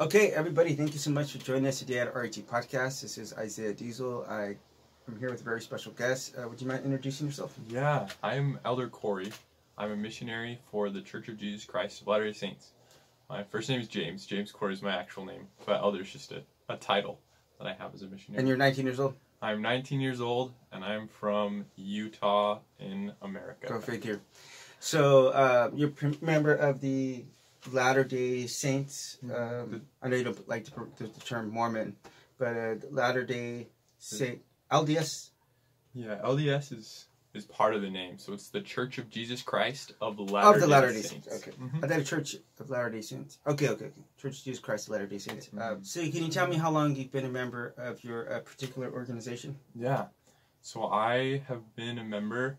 Okay, everybody, thank you so much for joining us today at RET Podcast. This is Isaiah Diesel. I am here with a very special guest. Uh, would you mind introducing yourself? Yeah, I'm Elder Corey. I'm a missionary for the Church of Jesus Christ of Latter-day Saints. My first name is James. James Corey is my actual name, but Elder is just a, a title that I have as a missionary. And you're 19 years old? I'm 19 years old, and I'm from Utah in America. Go figure. So uh, you're a member of the Latter Day Saints. Um, I know you don't like to, the, the term Mormon, but uh, Latter Day Saint LDS. Yeah, LDS is is part of the name, so it's the Church of Jesus Christ of Latter of the Latter Day Saints. Saints. Okay, Mhm. I thought Church of Latter Day Saints. Okay, okay, okay. Church of Jesus Christ of Latter Day Saints. Uh, Mhm. so can you tell me how long you've been a member of your uh, particular organization? Yeah. So I have been a member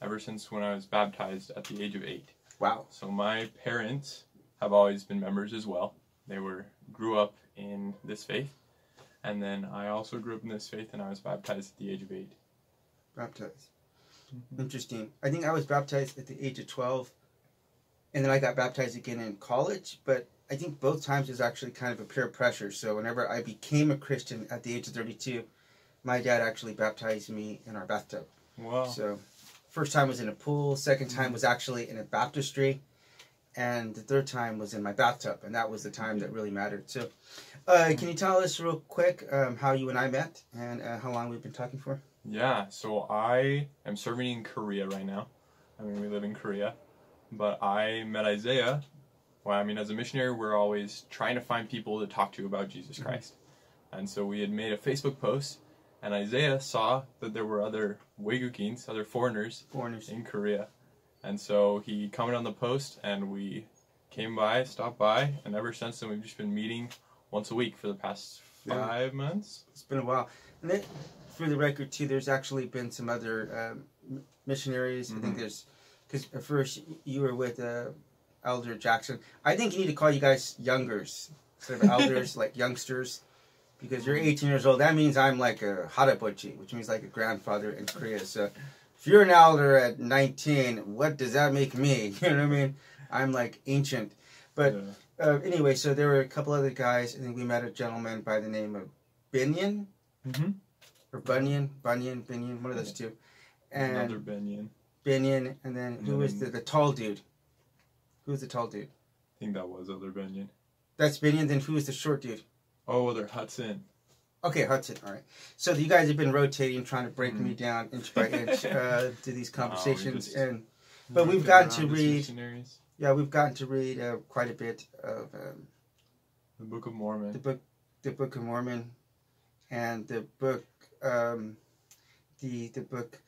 ever since when I was baptized at the age of eight. Wow. So my parents have always been members as well. They were grew up in this faith, and then I also grew up in this faith, and I was baptized at the age of eight. Baptized. Interesting. I think I was baptized at the age of 12, and then I got baptized again in college, but I think both times was actually kind of a peer pressure. So whenever I became a Christian at the age of 32, my dad actually baptized me in our bathtub. Wow. So first time was in a pool, second time mm-hmm. was actually in a baptistry, and the third time was in my bathtub, and that was the time that really mattered. So uh, can you tell us real quick um, how you and I met and uh, how long we've been talking for? Yeah. So I am serving in Korea right now. I mean, we live in Korea, but I met Isaiah. Well, I mean, as a missionary, we're always trying to find people to talk to about Jesus Mhm. Christ, and so we had made a Facebook post, and Isaiah saw that there were other Wegukins, other foreigners Foreigners. in Korea. And so he commented on the post and we came by, stopped by, and ever since then we've just been meeting once a week for the past Yeah. five months. It's been a while. And then, for the record, too, there's actually been some other um, missionaries. I think Mhm. there's because at first you were with uh, Elder Jackson. I think you need to call you guys youngers instead of elders, like youngsters, because you're 18 years old. That means I'm like a harabochi, which means like a grandfather in Korea. So if you're an elder at 19, what does that make me? You know what I mean? I'm like ancient. But Yeah. uh, anyway, so there were a couple other guys. and think we met a gentleman by the name of Binion Mhm. or Bunyan, Bunyan, Binion, one of those two. another And Benyon. Binion, and then And who was the, the tall dude? Who was the tall dude? I think that was other Benyon. That's Binion. Then who was the short dude? Oh, other Hudson. Okay, Hudson. All right. So you guys have been rotating, trying to break Mhm. me down inch by inch uh, to these conversations, just- and But we've gotten to read- yeah, we've gotten to read uh, quite a bit of um, the Book of Mormon, the Mormon. book, the Book of Mormon, and the book, um, the the book.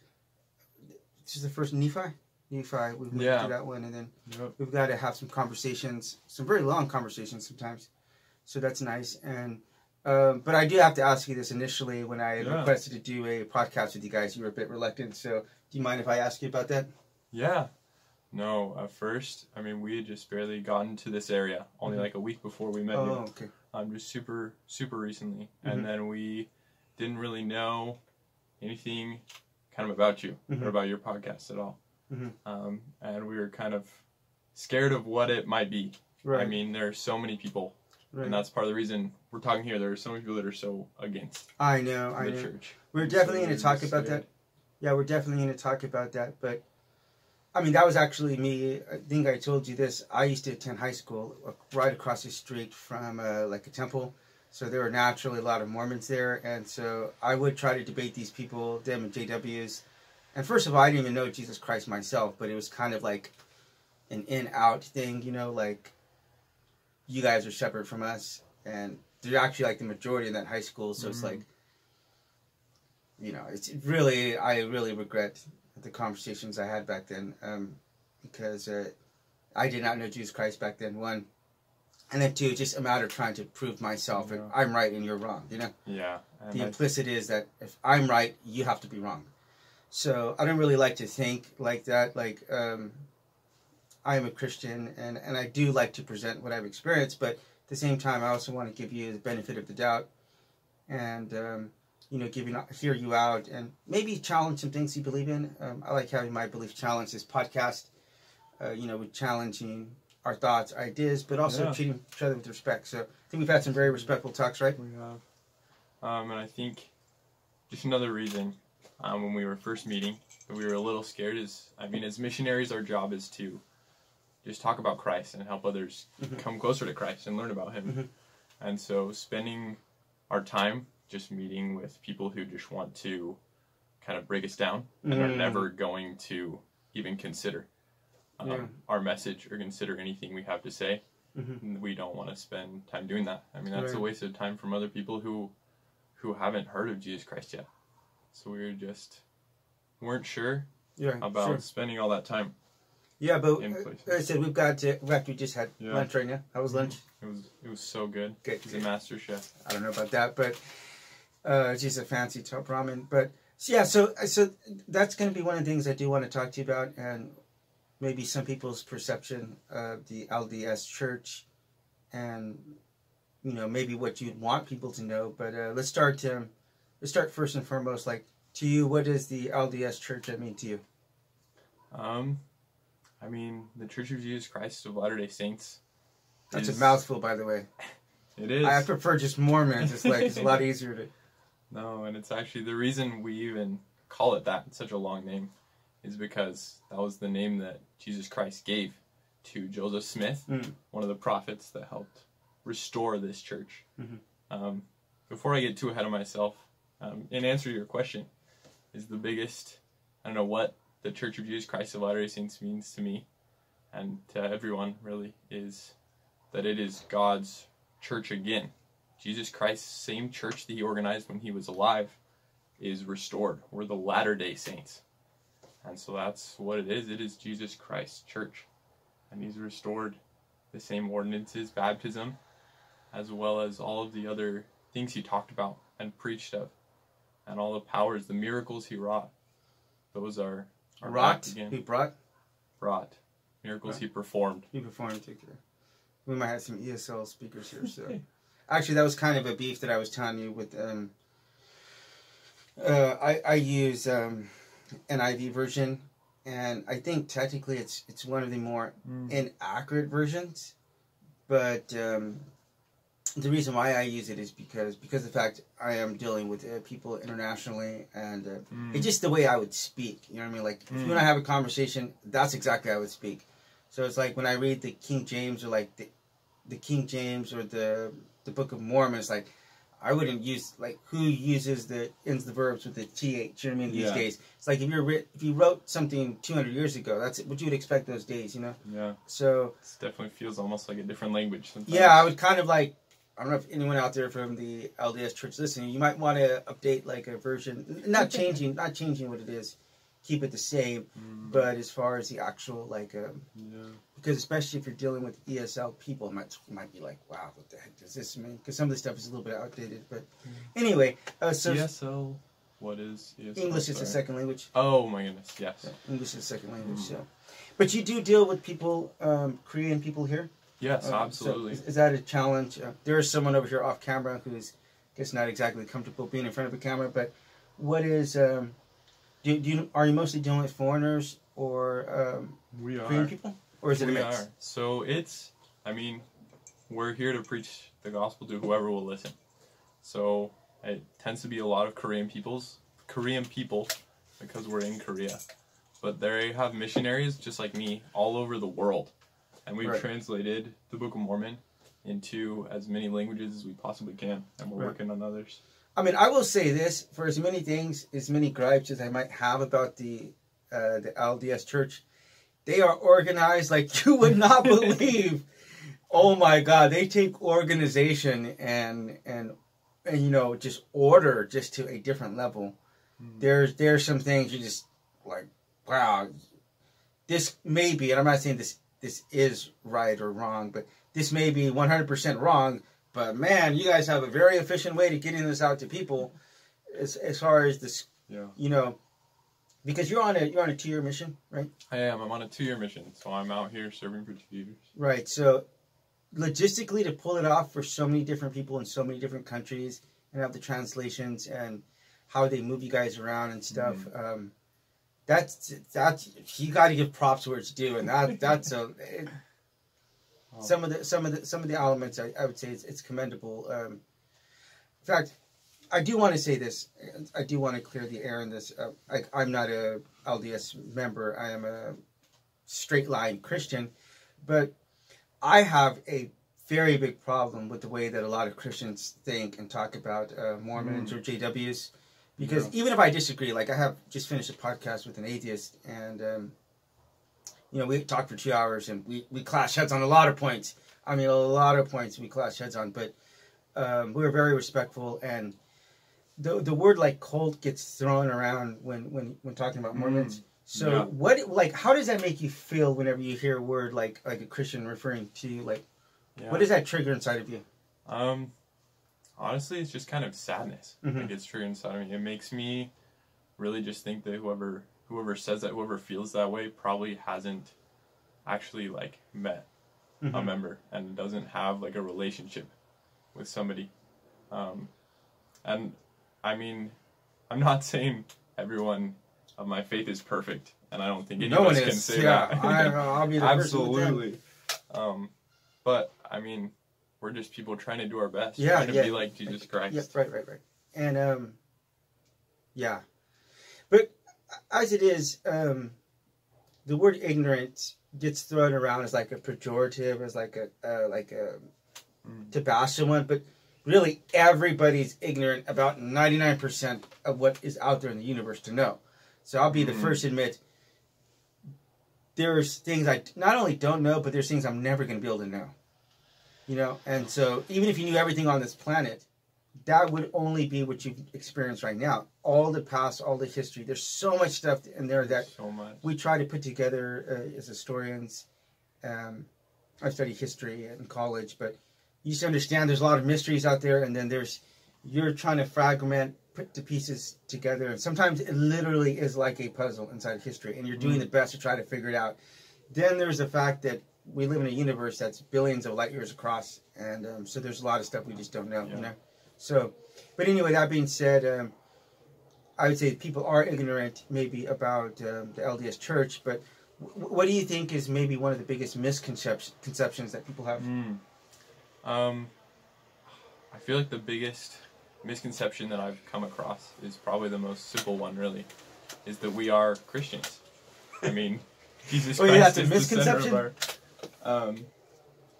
This is the first Nephi. Nephi. We went Yeah. through that one, and then Yep. we've got to have some conversations, some very long conversations sometimes. So that's nice. And um, but I do have to ask you this initially when I Yeah. requested to do a podcast with you guys, you were a bit reluctant. So do you mind if I ask you about that? Yeah. No, at first, I mean, we had just barely gotten to this area, only Mhm. like a week before we met Oh, you. okay. um, just super super recently, Mhm. and then we didn't really know anything kind of about you Mhm. or about your podcast at all, Mhm. um, and we were kind of scared of what it might be. Right. I mean, there are so many people, right. and that's part of the reason we're talking here. There are so many people that are so against I know. I the know. church. We're definitely so going to talk about that. Yeah, we're definitely going to talk about that. But I mean, that was actually me. I think I told you this. I used to attend high school uh, right across the street from uh, like a temple. So there were naturally a lot of Mormons there, and so I would try to debate these people, them and JWs. And first of all, I didn't even know Jesus Christ myself, but it was kind of like an in-out thing, you know, like you guys are separate from us, and they're actually like the majority in that high school. So it's Mhm. like you know, it's really I really regret the conversations I had back then um, because uh, I did not know Jesus Christ back then. One, and then two, just a matter of trying to prove myself and I'm right and you're wrong. You know, Yeah, the I- implicit is that if I'm right, you have to be wrong. So I don't really like to think like that. Like um, I am a Christian and and I do like to present what I've experienced, but at the same time, I also want to give you the benefit of the doubt and. Um, you know, give you hear you out and maybe challenge some things you believe in. Um, I like having my belief challenged. This podcast, uh, you know, with challenging our thoughts, ideas, but also Yeah. treating each other with respect. So I think we've had some very respectful talks, right? We have. Um, and I think just another reason um, when we were first meeting that we were a little scared is, I mean, as missionaries, our job is to just talk about Christ and help others Mhm. come closer to Christ and learn about Him. Mhm. And so, spending our time just meeting with people who just want to kind of break us down and are Mm. never going to even consider um, Yeah. our message or consider anything we have to say Mhm. we don't want to spend time doing that. I mean, that's a waste of time from other people who who haven't heard of Jesus Christ yet. So we were just weren't sure Yeah, about sure. spending all that time. Yeah, but uh, like I said, we've got to, in fact, we just had Yeah. lunch right now. How was lunch? It was it was so good. Good. He's a master chef. I don't know about that, but uh, it's just a fancy top ramen. But so yeah, so so that's going to be one of the things I do want to talk to you about, and maybe some people's perception of the LDS Church, and you know maybe what you'd want people to know. But uh, let's start. Um, let's start first and foremost. Like to you, what does the LDS Church mean to you? Um, I mean, the Church of Jesus Christ of Latter Day Saints. That's is- a mouthful, by the way. It is. I prefer just Mormons. It's like it's a lot easier to. No, and it's actually the reason we even call it that, such a long name, is because that was the name that Jesus Christ gave to Joseph Smith, Mm. one of the prophets that helped restore this church. Mhm. Um, before I get too ahead of myself, um, in answer to your question, is the biggest, I don't know what the Church of Jesus Christ of Latter-day Saints means to me and to everyone really is that it is God's church again. Jesus Christ's same church that he organized when he was alive is restored. We're the latter day saints. And so that's what it is. It is Jesus Christ's church. And he's restored the same ordinances, baptism, as well as all of the other things he talked about and preached of. And all the powers, the miracles he wrought. Those are, are back again. He brought. Wrought. Miracles Right. he performed. He performed together. We might have some ESL speakers here, so actually that was kind of a beef that I was telling you with um uh I, I use um NIV version and I think technically it's it's one of the more inaccurate versions. But um the reason why I use it is because because of the fact I am dealing with uh, people internationally and uh, Mm. it's just the way I would speak. You know what I mean? Like if you Mm. want to have a conversation, that's exactly how I would speak. So it's like when I read the King James or like the the King James or the the Book of Mormon, it's like I wouldn't use like who uses the ends the verbs with the th. You know what I mean? These Yeah. days, it's like if you're if you wrote something 200 years ago, that's what you would expect those days. You know? Yeah. So It definitely feels almost like a different language sometimes. yeah, I would kind of like. I don't know if anyone out there from the LDS Church listening, you might want to update like a version, not changing, not changing what it is, keep it the same. Mm, But as far as the actual like, um, yeah. because especially if you're dealing with ESL people, might might be like, wow, what the heck does this mean? Because some of the stuff is a little bit outdated. But anyway, uh, so ESL. What is ESL? English is a second language. Oh my goodness, yes. Yeah, English is a second language. Mm. So, but you do deal with people, um, Korean people here. Yes, so absolutely. is, is that a challenge? Uh, there is someone over here off camera who's, I guess, not exactly comfortable being in front of a camera. But what is? Um, do, do you are you mostly dealing with foreigners or um, we Korean people, or is it a mix? are. So it's, I mean, we're here to preach the gospel to whoever will listen. So it tends to be a lot of Korean peoples, Korean people, because we're in Korea. But they have missionaries just like me all over the world, and we've Right. translated the Book of Mormon into as many languages as we possibly can, and we're Right. working on others. I mean, I will say this: for as many things, as many gripes as I might have about the uh, the LDS Church, they are organized like you would not believe. oh my God, they take organization and and and you know just order just to a different level. Mhm. There's there's some things you just like, wow, this may be, and I'm not saying this this is right or wrong, but this may be 100% wrong. But man, you guys have a very efficient way to getting this out to people, as as far as this, Yeah. you know, because you're on a you're on a two year mission, right? I am. I'm on a two-year mission, so I'm out here serving for two years. Right. So, logistically, to pull it off for so many different people in so many different countries, and have the translations and how they move you guys around and stuff. Um, that's that's you got to give props where it's due, and that that's a. It, some of the some of the some of the elements I, I would say it's, it's commendable. Um, in fact, I do want to say this. I do want to clear the air in this. Uh, I, I'm not a LDS member. I am a straight line Christian, but I have a very big problem with the way that a lot of Christians think and talk about uh, Mormons or JWs. Because Yeah. even if I disagree, like I have just finished a podcast with an atheist, and um, you know we talked for two hours and we we clash heads on a lot of points. I mean, a lot of points we clash heads on, but um, we were very respectful and. The, the word like cult gets thrown around when, when, when talking about Mormons. So Yeah. what like how does that make you feel whenever you hear a word like like a Christian referring to you? Like Yeah. what does that trigger inside of you? Um, honestly, it's just kind of sadness Mhm. that gets triggered inside of me. It makes me really just think that whoever whoever says that, whoever feels that way, probably hasn't actually like met a Mhm. member and doesn't have like a relationship with somebody. Um, and I mean, I'm not saying everyone of my faith is perfect, and I don't think any No of us can is. say Yeah, that. I, I'll be the. Absolutely. Um, but I mean, we're just people trying to do our best, Yeah, trying to yeah. be like Jesus Christ. Yeah, right, right, right. And um, yeah, but as it is, um, the word ignorant gets thrown around as like a pejorative, as like a uh, like a Mm. to bash someone, but really everybody's ignorant about ninety nine percent of what is out there in the universe to know. So I'll be the Mhm. first to admit there's things I not only don't know, but there's things I'm never going to be able to know. You know, and so even if you knew everything on this planet, that would only be what you've experienced right now. All the past, all the history. There's so much stuff in there that so we try to put together uh, as historians. Um, I studied history in college, but you just understand there's a lot of mysteries out there, and then there's you're trying to fragment, put the pieces together, and sometimes it literally is like a puzzle inside history, and you're doing Mm. the best to try to figure it out. Then there's the fact that we live in a universe that's billions of light years across, and um, so there's a lot of stuff we just don't know. Yeah. You know, so. But anyway, that being said, um, I would say people are ignorant maybe about um, the LDS Church, but w- what do you think is maybe one of the biggest misconceptions that people have? Mm. Um, I feel like the biggest misconception that I've come across is probably the most simple one. Really, is that we are Christians. I mean, Jesus Oh, Christ yeah, that's a is the center of our. Um,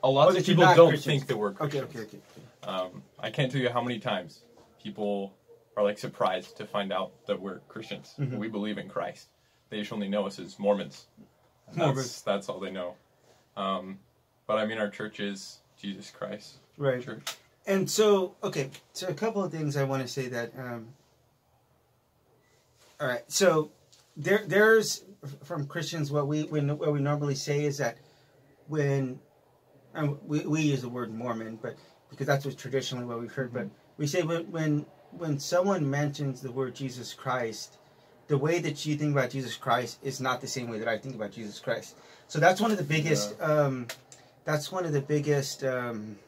a lot Oh, of people don't Christians. think that we're Christians. okay, okay. Um, I can't tell you how many times people are like surprised to find out that we're Christians. Mhm. We believe in Christ. They just only know us as Mormons. Mormons. That's, that's all they know. Um, but I mean, our church is Jesus Christ Right. Church. And so, okay, so a couple of things I want to say that. Um, all right, so there, there's from Christians what we when what we normally say is that when and we, we use the word Mormon, but because that's what traditionally what we've heard, but we say when when when someone mentions the word Jesus Christ, the way that you think about Jesus Christ is not the same way that I think about Jesus Christ. So that's one of the biggest. Um, that's one of the biggest. Um,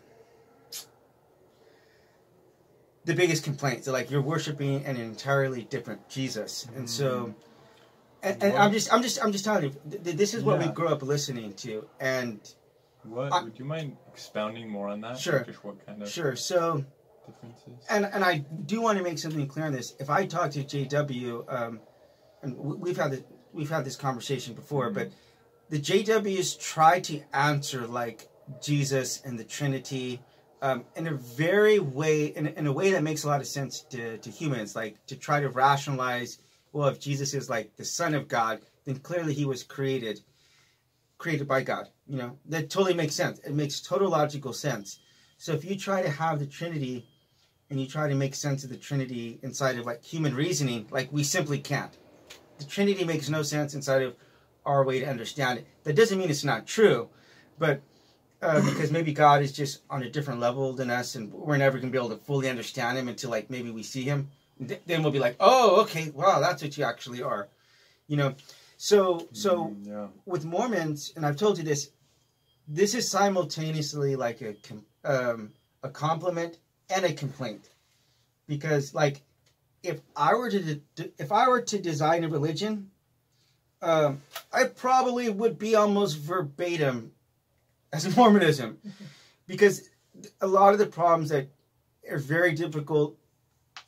the biggest complaints. Like you're worshiping an entirely different Jesus, and so, and, and I'm just, I'm just, I'm just telling you, th- th- this is what we grew up listening to, and What I- would you mind expounding more on that? Sure. Just what kind of sure. So, differences? and and I do want to make something clear on this. If I talk to JW, um, and we- we've had this, we've had this conversation before, Mhm. but the JWs try to answer like Jesus and the Trinity. Um, in a very way, in, in a way that makes a lot of sense to, to humans, like to try to rationalize, well, if Jesus is like the Son of God, then clearly he was created, created by God. You know, that totally makes sense. It makes total logical sense. So if you try to have the Trinity and you try to make sense of the Trinity inside of like human reasoning, like we simply can't. The Trinity makes no sense inside of our way to understand it. That doesn't mean it's not true, but uh, because maybe God is just on a different level than us, and we're never gonna be able to fully understand Him until like maybe we see Him. Th- Then we'll be like, oh, okay, wow, that's what you actually are, you know. So, so Mm, yeah. with Mormons, and I've told you this, this is simultaneously like a com- um, a compliment and a complaint, because like if I were to if I were to design a religion, um, I probably would be almost verbatim as Mormonism, because a lot of the problems that are very difficult,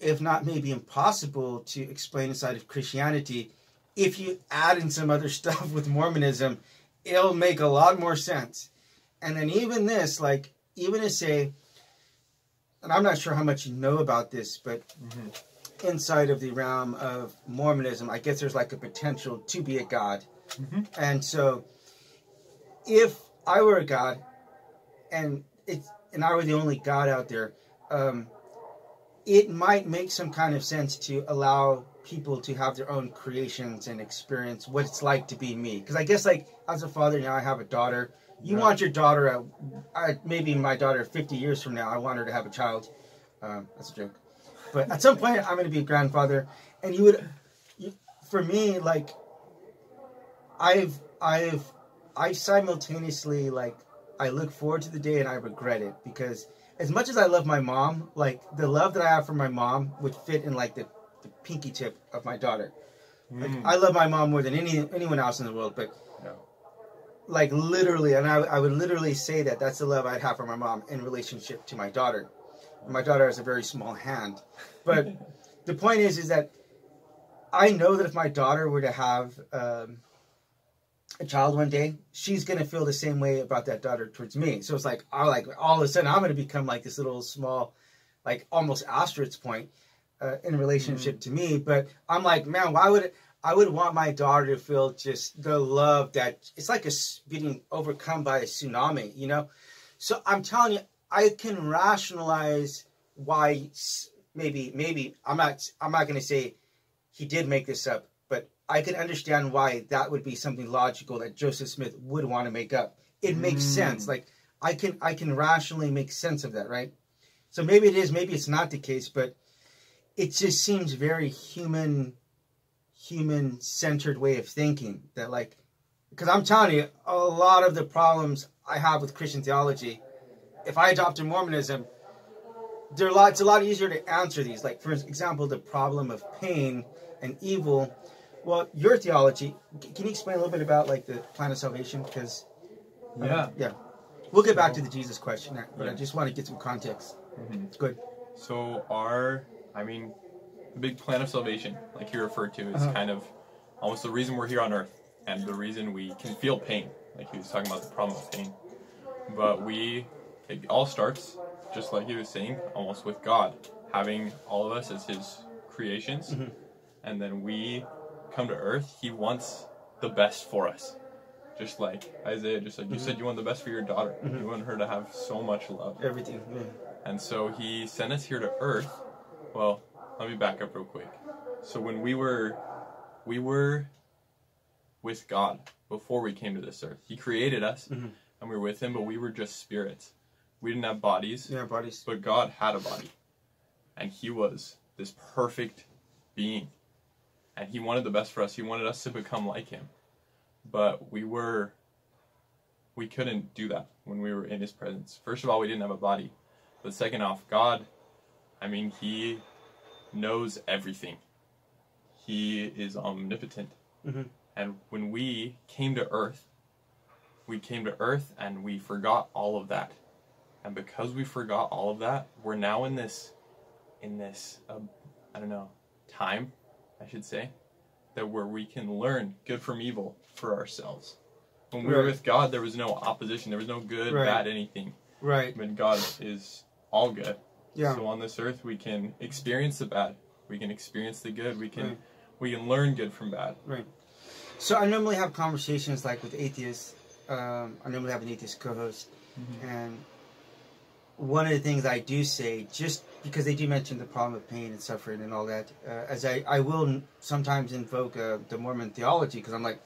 if not maybe impossible, to explain inside of Christianity, if you add in some other stuff with Mormonism, it'll make a lot more sense. And then even this, like even to say, and I'm not sure how much you know about this, but mm-hmm. inside of the realm of Mormonism, I guess there's like a potential to be a god. Mm-hmm. And so if I were a god and it's and I were the only god out there, um, it might make some kind of sense to allow people to have their own creations and experience what it's like to be me. Because I guess like as a father now I have a daughter you right. want your daughter, I, maybe my daughter 50 years from now, I want her to have a child. Um, that's a joke. But at some point, I'm going to be a grandfather. And you would, you, for me, like, I've, I've, I simultaneously, like, I look forward to the day and I regret it because as much as I love my mom, like, the love that I have for my mom would fit in, like, the, the pinky tip of my daughter. Like, mm. I love my mom more than any anyone else in the world, but like literally, and I, I would literally say that that's the love I'd have for my mom in relationship to my daughter. My daughter has a very small hand, but the point is, is that I know that if my daughter were to have um, a child one day, she's gonna feel the same way about that daughter towards me. So it's like, I like all of a sudden I'm gonna become like this little small, like almost ostrich point uh, in relationship mm-hmm. to me. But I'm like, man, why would? I would want my daughter to feel just the love that it's like a being overcome by a tsunami, you know. So I'm telling you, I can rationalize why maybe maybe I'm not I'm not going to say he did make this up, I can understand why that would be something logical that Joseph Smith would want to make up. It makes mm. sense. Like I can I can rationally make sense of that, right? So maybe it is, maybe it's not the case, but it just seems very human human centered way of thinking that like because i'm telling you a lot of the problems i have with christian theology if i adopted mormonism there are a lot, it's a lot easier to answer these like for example the problem of pain and evil well your theology can you explain a little bit about like the plan of salvation because yeah uh, yeah we'll get back to the jesus question but yeah. i just want to get some context mm-hmm. good so our i mean the big plan of salvation, like you referred to, is uh-huh. kind of almost the reason we're here on earth and the reason we can feel pain. Like he was talking about the problem of pain. But we, it all starts, just like he was saying, almost with God having all of us as his creations. Mm-hmm. And then we come to earth. He wants the best for us. Just like Isaiah, just like mm-hmm. you said, you want the best for your daughter. Mm-hmm. You want her to have so much love. Everything, yeah. And so he sent us here to earth. Well, let me back up real quick. So when we were we were with God before we came to this earth. He created us mm-hmm. and we were with him, but we were just spirits. We didn't have bodies. Yeah, bodies. But God had a body. And he was this perfect being. And he wanted the best for us. He wanted us to become like him. But we were we couldn't do that when we were in his presence. First of all, we didn't have a body. But second off, God I mean, he knows everything. He is omnipotent. Mm-hmm. And when we came to earth, we came to earth and we forgot all of that. And because we forgot all of that, we're now in this, in this, uh, I don't know, time, I should say, that where we can learn good from evil for ourselves. When we right. were with God, there was no opposition. There was no good, right. bad, anything. Right. When God is all good. Yeah. So on this earth, we can experience the bad, we can experience the good, we can right. we can learn good from bad. Right. So I normally have conversations like with atheists. Um, I normally have an atheist co-host, mm-hmm. and one of the things I do say, just because they do mention the problem of pain and suffering and all that, uh, as I, I will sometimes invoke uh, the Mormon theology, because I'm like,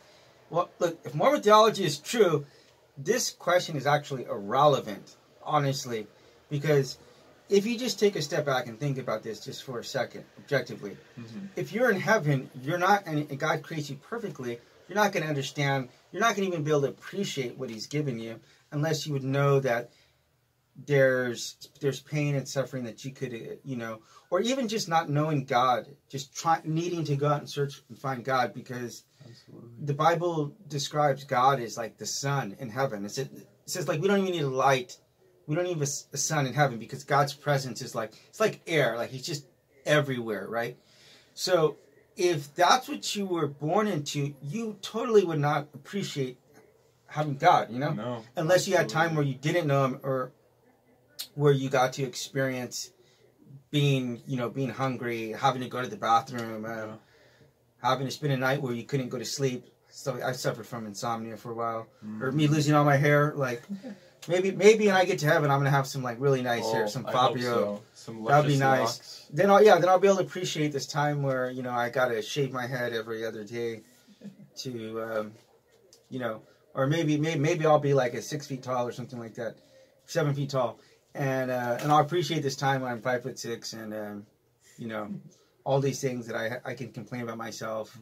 well, look, if Mormon theology is true, this question is actually irrelevant, honestly, because if you just take a step back and think about this just for a second, objectively, mm-hmm. if you're in heaven, you're not, and God creates you perfectly, you're not going to understand, you're not going to even be able to appreciate what He's given you unless you would know that there's there's pain and suffering that you could uh, you know or even just not knowing god just trying needing to go out and search and find god because Absolutely. the bible describes god as like the sun in heaven it says like we don't even need a light, we don't need a sun in heaven because God's presence is like it's like air, like He's just everywhere, right? So if that's what you were born into, you totally would not appreciate having God, you know, No. unless you had time where you didn't know Him or where you got to experience being, you know, being hungry, having to go to the bathroom, uh, having to spend a night where you couldn't go to sleep. So I suffered from insomnia for a while, or Mm. me losing all my hair. Like maybe, maybe when I get to heaven, I'm gonna have some like really nice hair, Oh, some I Fabio. so. Some That'd be nice. locks. Then I'll yeah, then I'll be able to appreciate this time where you know I gotta shave my head every other day, to um, you know, or maybe maybe maybe I'll be like a six feet tall or something like that, seven feet tall, and uh, and I'll appreciate this time when I'm five foot six and um, you know, all these things that I I can complain about myself,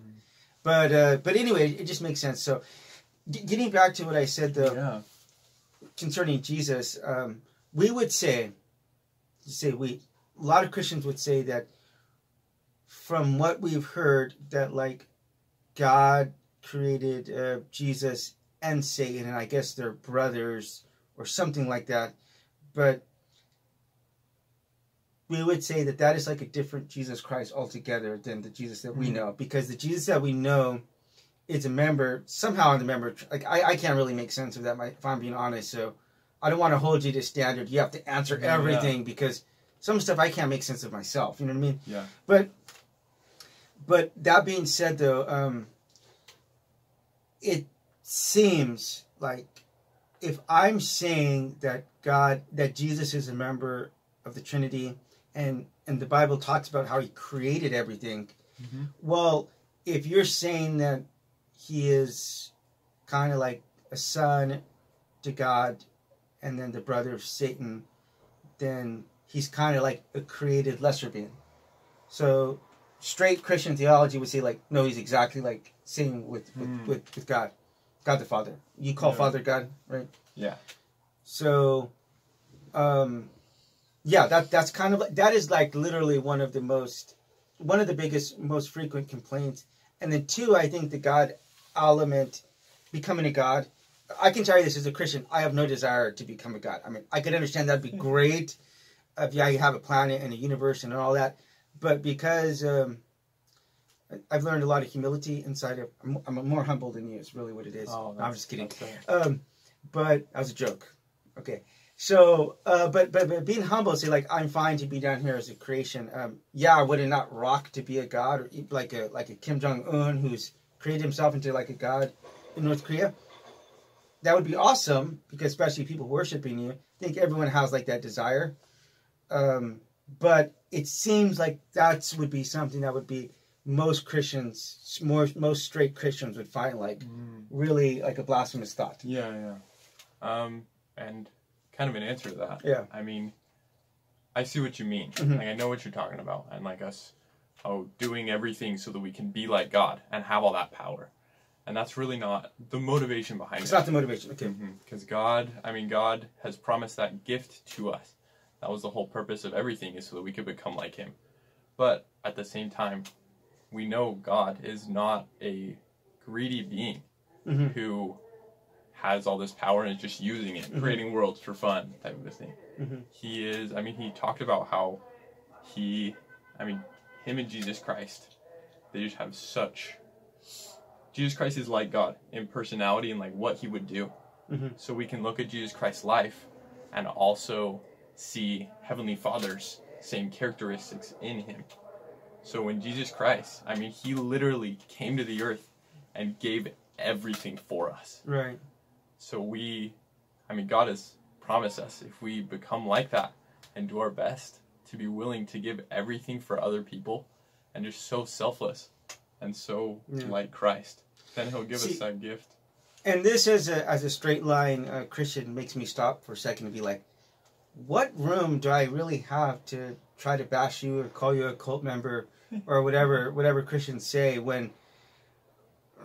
but uh, but anyway, it just makes sense. So, g- getting back to what I said though Yeah. concerning Jesus, um, we would say, say we, a lot of Christians would say that from what we've heard, that like God created uh, Jesus and Satan, and I guess they're brothers or something like that, but we would say that that is like a different Jesus Christ altogether than the Jesus that we Mhm. know, because the Jesus that we know is a member somehow in the member. Like I, I can't really make sense of that, my- if I'm being honest. So I don't want to hold you to standard. You have to answer Yeah. everything because some stuff I can't make sense of myself. You know what I mean? Yeah. But but that being said, though, um, it seems like if I'm saying that God, that Jesus is a member of the Trinity, and and the Bible talks about how He created everything. Mhm. Well, if you're saying that He is kind of like a son to God, and then the brother of Satan, then He's kind of like a created lesser being. So straight Christian theology would say like, no, he's exactly like same with with, Hmm. with, with God, God the Father. You call Yeah. Father God, right? Yeah. So, um, yeah, that that's kind of that is like literally one of the most, one of the biggest, most frequent complaints. And then two, I think the God element, becoming a God. I can tell you this as a Christian, I have no desire to become a God. I mean, I could understand that'd be great, if yeah, you have a planet and a universe and all that, but because um, I've learned a lot of humility inside of, I'm, I'm more humble than you. It's really what it is. Oh, No, I'm just kidding. Um, but that was a joke. Okay. So, uh, but, but but being humble, say like I'm fine to be down here as a creation. Um, yeah, would it not rock to be a god or like a like a Kim Jong Un who's created himself into like a god in North Korea? That would be awesome because especially people worshiping you. I think everyone has like that desire. Um, but it seems like that would be something that would be most Christians, more most straight Christians would find like Mm. really like a blasphemous thought. Yeah, yeah. Um, and kind of an answer to that. Yeah. I mean, I see what you mean. Mhm. Like I know what you're talking about, and like us, oh, doing everything so that we can be like God and have all that power, and that's really not the motivation behind It's it. not the motivation. Okay. Because God, I mean, God has promised that gift to us. That was the whole purpose of everything, is so that we could become like Him. But at the same time, we know God is not a greedy being Mhm. who has all this power and is just using it, Mhm. creating worlds for fun, type of a thing. Mhm. He is, I mean, he talked about how he, I mean, him and Jesus Christ, they just have such. Jesus Christ is like God in personality and like what he would do. Mhm. So we can look at Jesus Christ's life and also see Heavenly Father's same characteristics in him. So when Jesus Christ, I mean, he literally came to the earth and gave everything for us. Right. So we, I mean, God has promised us if we become like that and do our best to be willing to give everything for other people and just so selfless and so Yeah. like Christ, then He'll give See- us that gift. And this as a as a straight line uh, Christian makes me stop for a second and be like, what room do I really have to try to bash you or call you a cult member or whatever whatever Christians say when.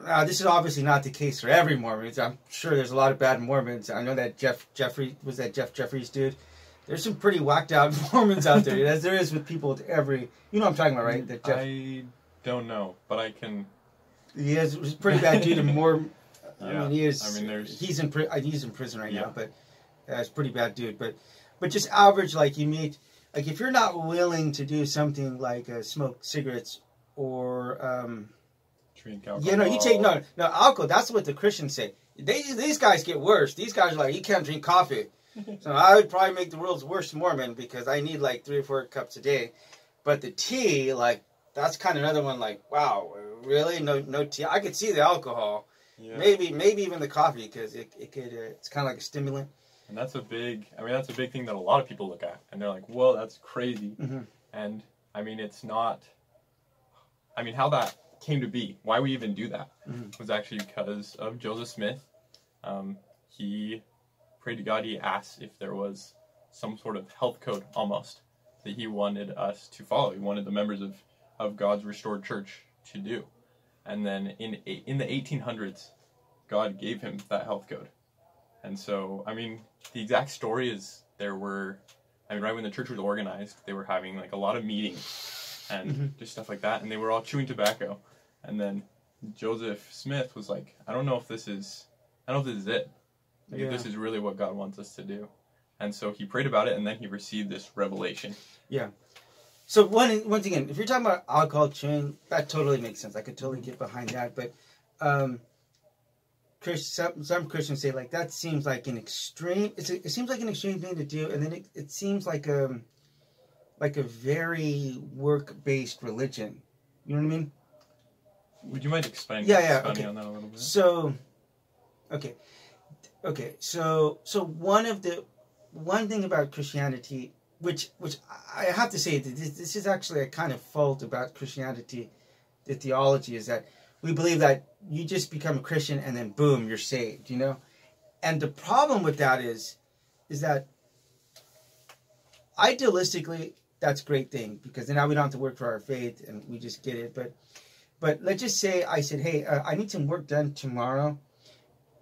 Uh, this is obviously not the case for every Mormon. I'm sure there's a lot of bad Mormons. I know that Jeff Jeffrey was that Jeff Jeffries dude. There's some pretty whacked out Mormons out there, as there is with people with every. You know what I'm talking about, right? That Jeff I don't know, but I can. He is he's a pretty bad dude, and more I Yeah. mean, he is. I mean, there's- he's in he's in prison right Yeah. now, but uh, it's pretty bad dude. But but just average, like you meet, like if you're not willing to do something like uh, smoke cigarettes or um, Drink alcohol. you know, you take no no alcohol. That's what the Christians say. They these guys get worse. These guys are like, you can't drink coffee. so I would probably make the world's worst Mormon because I need like three or four cups a day. But the tea, like that's kind of another one. Like, wow, really? No no tea. I could see the alcohol. Yeah. Maybe maybe even the coffee because it, it could uh, it's kind of like a stimulant. And that's a big, I mean, that's a big thing that a lot of people look at. And they're like, whoa, that's crazy. Mhm. And I mean, it's not, I mean, how that came to be, why we even do that, Mhm. was actually because of Joseph Smith. Um, he prayed to God, he asked if there was some sort of health code almost that he wanted us to follow. He wanted the members of, of God's restored church to do. And then in, in the 1800s, God gave him that health code. And so, I mean, the exact story is there were, I mean, right when the church was organized, they were having like a lot of meetings and Mhm. just stuff like that, and they were all chewing tobacco. And then Joseph Smith was like, I don't know if this is, I don't know if this is it. Like, Yeah. this is really what God wants us to do. And so he prayed about it, and then he received this revelation. Yeah. So one once again, if you're talking about alcohol chewing, that totally makes sense. I could totally get behind that. But um, Chris, some, some Christians say like that seems like an extreme. It's a, it seems like an extreme thing to do, and then it, it seems like a like a very work based religion. You know what I mean? Would you mind explaining, Yeah, yeah, okay. on that a little bit? So, okay, okay. So, so one of the one thing about Christianity, which which I have to say that this, this is actually a kind of fault about Christianity, the theology is that we believe that you just become a Christian and then boom, you're saved. You know, and the problem with that is, is that idealistically that's a great thing because now we don't have to work for our faith and we just get it. But but let's just say I said, hey, uh, I need some work done tomorrow,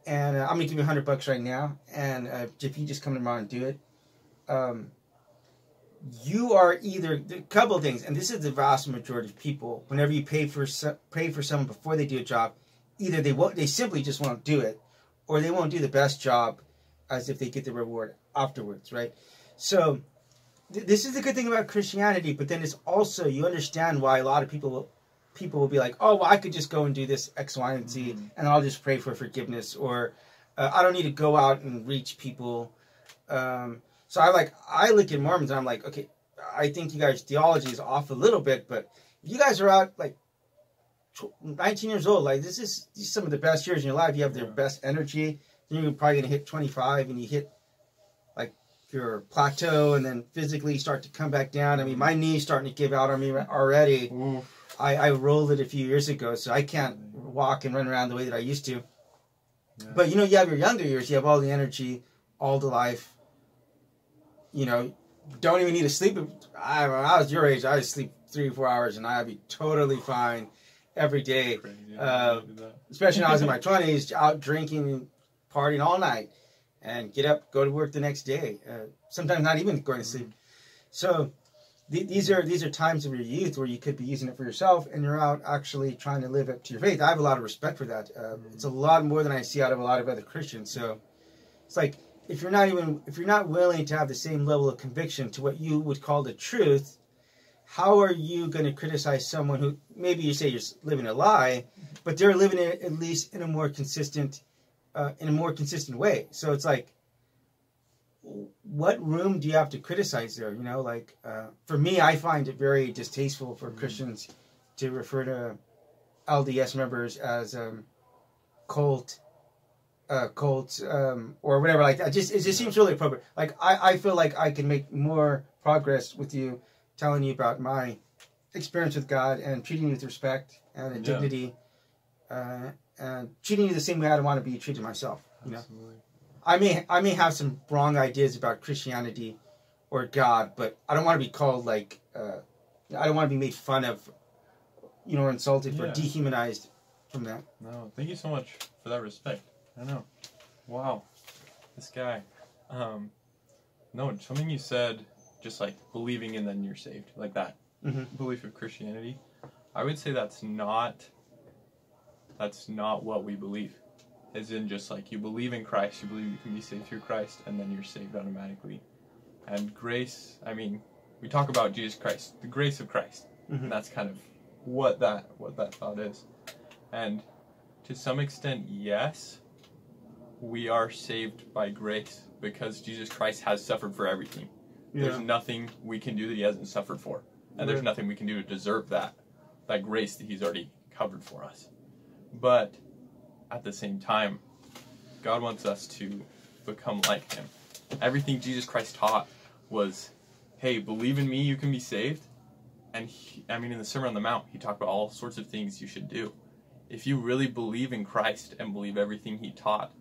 and uh, I'm gonna give you hundred bucks right now, and uh, if you just come tomorrow and do it, um, you are either a couple of things, and this is the vast majority of people. Whenever you pay for pay for someone before they do a job, either they won't, they simply just won't do it, or they won't do the best job, as if they get the reward afterwards, right? So. th- This is the good thing about Christianity, but then it's also you understand why a lot of people will people will be like, oh, well, I could just go and do this X, Y, and Z, Mhm. and I'll just pray for forgiveness, or uh, I don't need to go out and reach people. Um, so I like I look at Mormons and I'm like, okay, I think you guys' theology is off a little bit, but if you guys are out like 19 years old, like this is these are some of the best years in your life. You have the Yeah. best energy. Then you're probably gonna hit 25, and you hit like your plateau, and then physically start to come back down. I mean, my knee's starting to give out on me already. Ooh, I, I rolled it a few years ago, so I can't walk and run around the way that I used to. Yeah. But you know, you have your younger years, you have all the energy, all the life. You know, don't even need to sleep. I, I was your age, I sleep three or four hours, and I'd be totally fine every day. Uh, I did that. Especially when I was in my twenties, out drinking, partying all night, and get up, go to work the next day. Uh, sometimes not even going to sleep. So th- these are these are times of your youth where you could be using it for yourself, and you're out actually trying to live up to your faith. I have a lot of respect for that. Uh, it's a lot more than I see out of a lot of other Christians. So it's like if you're not even if you're not willing to have the same level of conviction to what you would call the truth, how are you going to criticize someone who maybe you say you're living a lie, but they're living it at least in a more consistent uh, in a more consistent way? So it's like what room do you have to criticize there? You know, like uh, for me, I find it very distasteful for Christians to refer to LDS members as um, cult, uh, cult, um, or whatever like that. Just it just seems really appropriate. Like I, I feel like I can make more progress with you telling you about my experience with God and treating you with respect and Yeah. dignity, uh, and treating you the same way I don't want to be treated myself. You know. Absolutely. I may I may have some wrong ideas about Christianity or God, but I don't want to be called like uh, I don't want to be made fun of, you know, or insulted or dehumanized from that. No, thank you so much for that respect. I know. Wow. This guy. Um, no, something you said, just like believing and then you're saved, like that Mhm. belief of Christianity. I would say that's not. That's not what we believe. as in just like you believe in Christ, you believe you can be saved through Christ, and then you're saved automatically. And grace, I mean, we talk about Jesus Christ, the grace of Christ, Mhm. and that's kind of what that what that thought is. And to some extent, yes, we are saved by grace because Jesus Christ has suffered for everything. There's nothing we can do that he hasn't suffered for. And there's nothing we can do to deserve that that grace that he's already covered for us. But at the same time, God wants us to become like him. Everything Jesus Christ taught was, hey, believe in me, you can be saved. And he, I mean, in the Sermon on the Mount, he talked about all sorts of things you should do. If you really believe in Christ and believe everything he taught,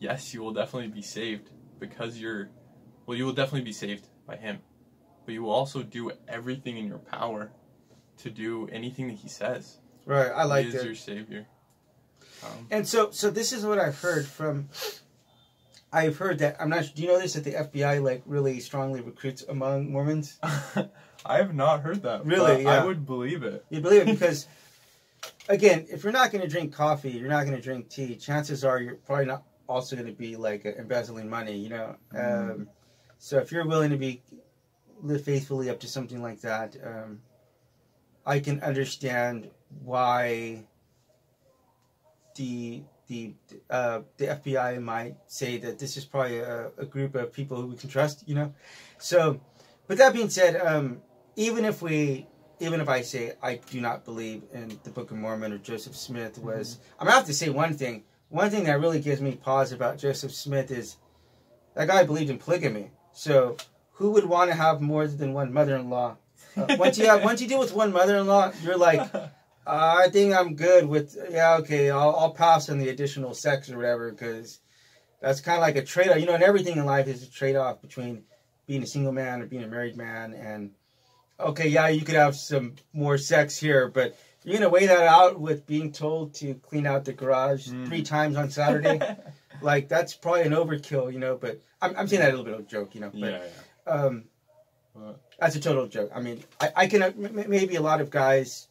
yes, you will definitely be saved because you're, well, you will definitely be saved by him. But you will also do everything in your power to do anything that he says. Right. I like he is that. your savior. Um, And so, so this is what I've heard from. I've heard that I'm not. Do you know this that the FBI like really strongly recruits among Mormons? I have not heard that. Really? but I would believe it. You believe it because, again, if you're not going to drink coffee, you're not going to drink tea. Chances are you're probably not also going to be like embezzling money. You know. Mm. Um, so if you're willing to be live faithfully up to something like that, um, I can understand why the the uh, the FBI might say that this is probably a, a group of people who we can trust. You know. So, but that being said, um, even if we even if I say I do not believe in the Book of Mormon or Joseph Smith was, I'm gonna have to say one thing. One thing that really gives me pause about Joseph Smith is that guy believed in polygamy. So who would want to have more than one mother-in-law? Uh, once you have, once you deal with one mother-in-law, you're like, I think I'm good with. Yeah, okay, I'll, I'll pass on the additional sex or whatever because that's kind of like a trade-off. You know, and everything in life is a trade-off between being a single man or being a married man and okay, yeah, you could have some more sex here, but you're gonna weigh that out with being told to clean out the garage Mm. three times on Saturday. like that's probably an overkill, you know. But I'm, I'm saying that a little bit of a joke, you know. yeah, But yeah. um, But- that's a total joke. I mean, I, I can uh, m- m- maybe a lot of guys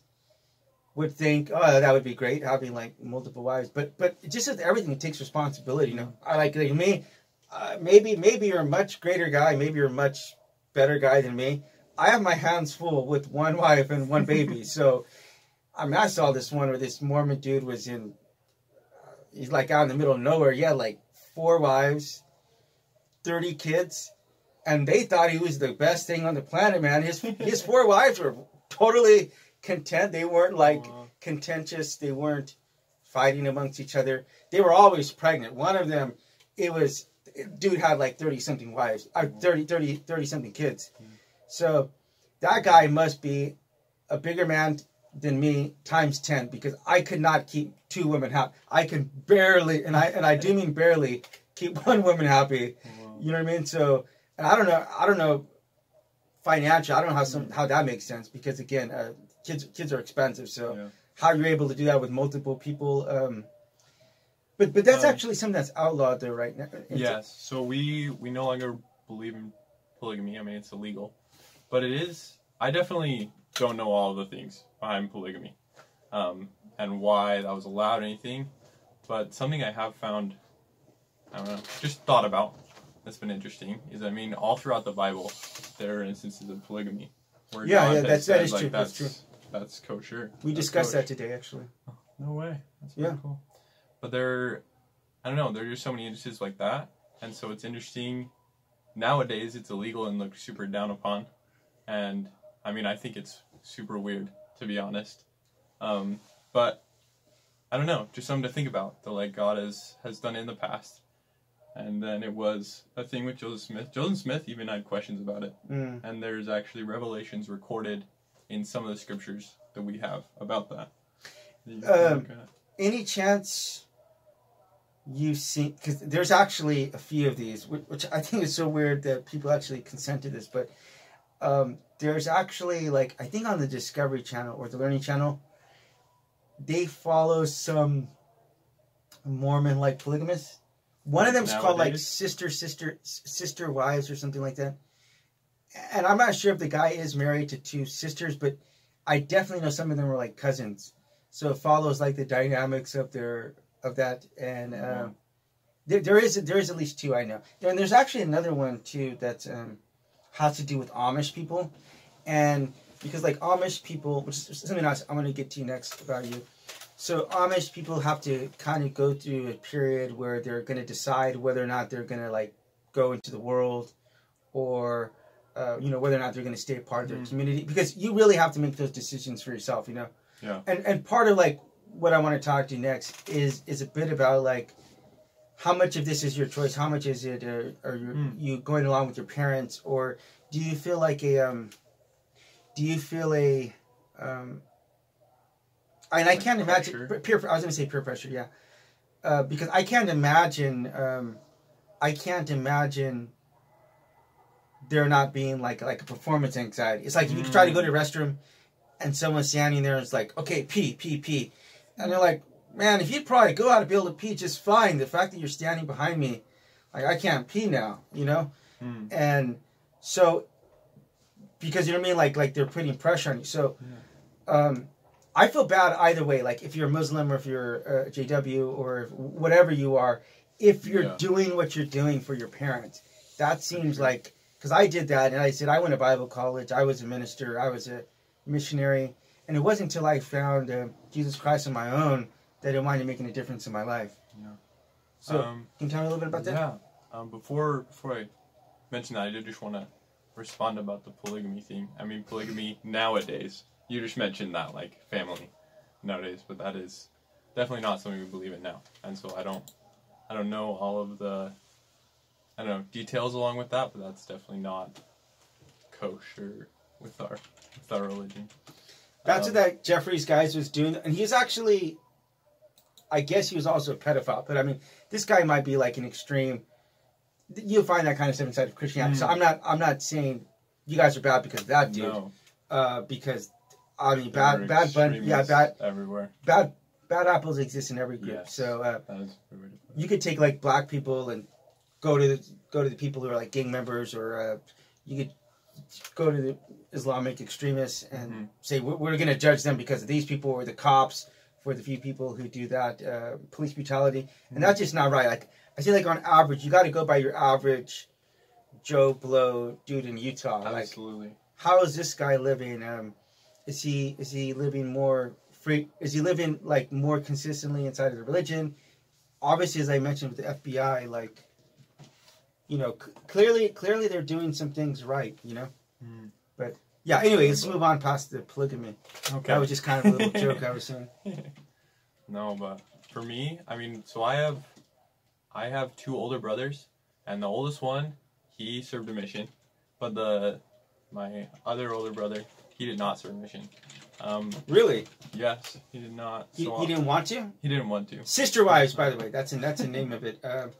would think, oh, that would be great having like multiple wives, but but just with everything it takes responsibility. You know, I like, like me. Uh, maybe maybe you're a much greater guy. Maybe you're a much better guy than me. I have my hands full with one wife and one baby. so, I mean, I saw this one where this Mormon dude was in. He's like out in the middle of nowhere. He had like four wives, thirty kids, and they thought he was the best thing on the planet. Man, his his four wives were totally content. They weren't like Wow. contentious. They weren't fighting amongst each other. They were always pregnant. One of them, it was dude had like 30 something wives, or mm-hmm. 30 30 30 something kids. Mm-hmm. So that guy must be a bigger man than me times 10 because I could not keep two women happy. I can barely and I and I do mean barely keep one woman happy. Wow. You know what I mean? So, and I don't know, I don't know financial. I don't know how some how that makes sense because again, uh, kids kids are expensive. So, Yeah. how you're able to do that with multiple people? Um, but but that's Um, actually something that's outlawed there right now. It's- Yes. So we we no longer believe in polygamy. I mean, it's illegal, but it is. I definitely don't know all the things behind polygamy, um, and why that was allowed. Anything, but something I have found, I don't know, just thought about. That's been interesting. Is I mean, all throughout the Bible, there are instances of polygamy. Where Yeah, God yeah, that's- said, is like, true, that's That's, that's kosher. We That's discussed kosher. that today actually. No way. That's Yeah. cool. But there, I don't know. There are just so many instances like that, and so it's interesting. Nowadays, it's illegal and looked super down upon, and I mean, I think it's super weird to be honest. Um, but I don't know. Just something to think about. That like God has has done in the past, and then it was a thing with Joseph Smith. Joseph Smith even had questions about it Mm. and there's actually revelations recorded in some of the scriptures that we have about that. that you can Um. Any chance you've seen? Because there's actually a few of these, which, which I think is so weird that people actually consent to this. But um, there's actually like I think on the Discovery Channel or the Learning Channel, they follow some Mormon like polygamists. One of Like them's called like sister sister sister wives or something like that. And I'm not sure if the guy is married to two sisters, but I definitely know some of them are like cousins. So it follows like the dynamics of their of that, and Yeah. um, there, there is there is at least two I know. And there's actually another one too that's um, has to do with Amish people, and because like Amish people, which is something else I'm going to get to next about you. So Amish people have to kind of go through a period where they're going to decide whether or not they're going to like go into the world, or uh, you know whether or not they're going to stay part of their Mhm. community. Because you really have to make those decisions for yourself. You know. Yeah. And and part of like what I want to talk to you next is is a bit about like how much of this is your choice? How much is it? Uh, are you Mm. you going along with your parents, or do you feel like a um? Do you feel a um? And I can't imagine peer. I was going to say peer pressure, yeah, uh, because I can't imagine. Um, I can't imagine there not being like like a performance anxiety. It's like if you try to go to the restroom, and someone's standing there, and it's like, okay, pee, pee, pee, and they're like, man, if you'd probably go out and be able to pee just fine. The fact that you're standing behind me, like I can't pee now, you know, Mm. and so because you know what I mean, like like they're putting pressure on you. So, um, I feel bad either way. Like if you're a Muslim or if you're a JW or if, whatever you are, if you're Yeah. doing what you're doing for your parents, that seems like because I did that and I said I went to Bible college, I was a minister, I was a missionary, and it wasn't until I found uh, Jesus Christ on my own that don't mind it making a difference in my life. Yeah. So, um, can you tell me a little bit about that? Yeah. Um, before before I mention that, I did just want to respond about the polygamy thing. I mean, polygamy nowadays. You just mentioned that, like family nowadays, but that is definitely not something we believe in now. And so I don't, I don't know all of the, I don't know details along with that, but that's definitely not kosher with our with our religion. That's Um, what that Jeffries guys was doing, and he's actually, I guess he was also a pedophile. But I mean, this guy might be like an extreme. You'll find that kind of stuff inside of Christianity. So Hmm. I'm not, I'm not saying you guys are bad because of that dude. No, Uh, because I mean, bad, bad, bun- yeah, bad, everywhere. bad, bad apples exist in every group. Yes. So uh, That is a good way to put it. you could take like black people and go to the, go to the people who are like gang members, or uh, you could go to the Islamic extremists and Mhm. say we're, we're going to judge them because of these people or the cops for the few people who do that uh, police brutality, and that's just not right. Like I say, like on average, you got to go by your average Joe Blow dude in Utah. Like Absolutely. how is this guy living? Um, is he is he living more free? Is he living like more consistently inside of the religion? Obviously, as I mentioned with the FBI, like you know, c- clearly clearly they're doing some things right. You know, Mm. Yeah. Anyway, let's move on past the polygamy. Okay. That was just kind of a little joke I was saying. No, but for me, I mean, so I have, I have two older brothers, and the oldest one, he served a mission, but the, my other older brother, he did not serve a mission. Um, Really, yes, he did not. he, so he didn't want to. he didn't want to. Sister wives, by the way, that's a, that's the name of it. Um,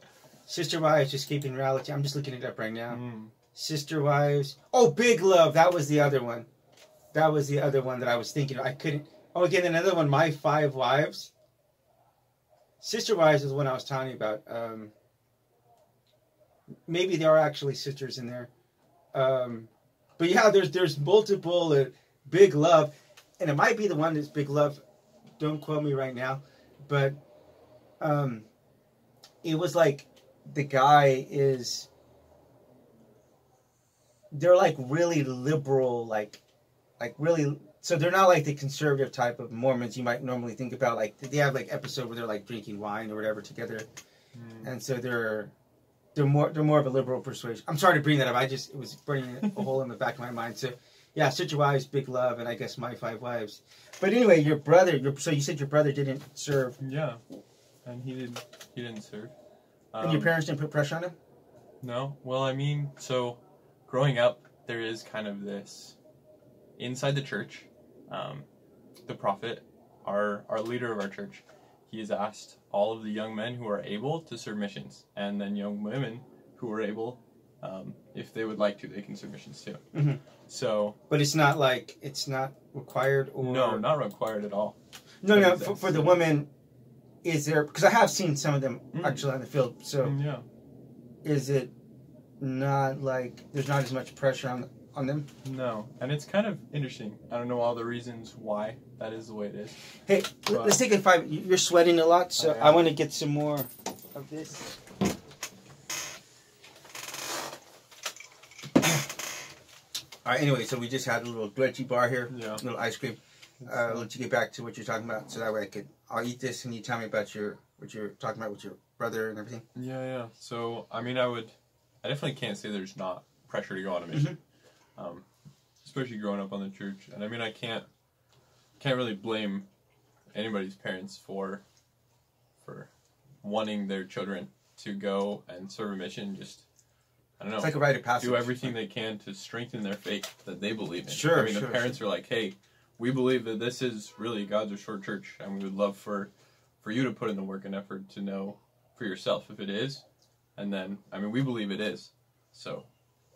Sister wives, just keeping reality. I'm just looking it up right now. Mm. Sister Wives. Oh, Big Love. That was the other one. That was the other one that I was thinking. of. I couldn't. Oh, again, another one. My Five Wives. Sister Wives is the one I was talking about. Um, maybe there are actually sisters in there. Um, but yeah, there's there's multiple uh, Big Love, and it might be the one that's Big Love. Don't quote me right now, but um, it was like the guy is they're like really liberal, like like really. So they're not like the conservative type of Mormons you might normally think about. Like they have like episode where they're like drinking wine or whatever together, Mm. and so they're they're more they're more of a liberal persuasion. I'm sorry to bring that up. I just it was burning a hole in the back of my mind. So yeah, Sister Wives, Big Love, and I guess My Five Wives. But anyway, your brother. Your, so you said your brother didn't serve, Yeah, and he didn't. He didn't serve. Um, and your parents didn't put pressure on him. No. Well, I mean, so growing up, there is kind of this inside the church. Um, the prophet, our our leader of our church, he has asked all of the young men who are able to serve missions, and then young women who are able, um, if they would like to, they can serve missions too. Mhm. So But it's not like it's not required or no, not required at all. No, no. For, for the women, is there? Because I have seen some of them Mm. actually on the field. So Mm, yeah. is it not like there's not as much pressure on on them. No, and it's kind of interesting. I don't know all the reasons why that is the way it is. Hey, let's take a five. you- You're sweating a lot, so I. I want to get some more of this. All right. Anyway, so we just had a little veggie bar here, Yeah. a little ice cream. Uh, let you get back to what you're talking about, so that way I could. I'll eat this, and you tell me about your what you're talking about with your brother and everything. Yeah, yeah. So, I mean, I would, I definitely can't say there's not pressure to go on a mission, um, especially growing up on the church. And I mean, I can't, can't really blame anybody's parents for, for wanting their children to go and serve a mission. Just, I don't know, It's like a rite of passage. do everything they can to strengthen their faith that they believe in. Sure, I mean, sure, the parents are like, hey, we believe that this is really God's restored church, and we would love for, for you to put in the work and effort to know for yourself if it is, and then I mean, we believe it is, so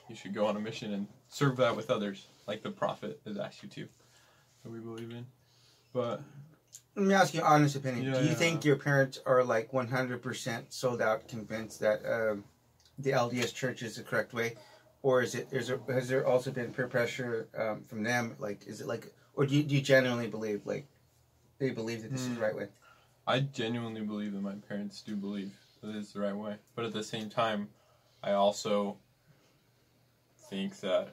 you should go on a mission and serve that with others, like the prophet has asked you to. That we believe in, but Let me ask you an honest opinion. Yeah, Do you yeah. think your parents are like 100% sold out, convinced that um, the LDS church is the correct way? Or is it, is there, has there also been peer pressure um, from them? Like, is it like, or do you, do you genuinely believe, like, they believe that this is Hmm. the right way? I genuinely believe that my parents do believe that it's the right way. But at the same time, I also think that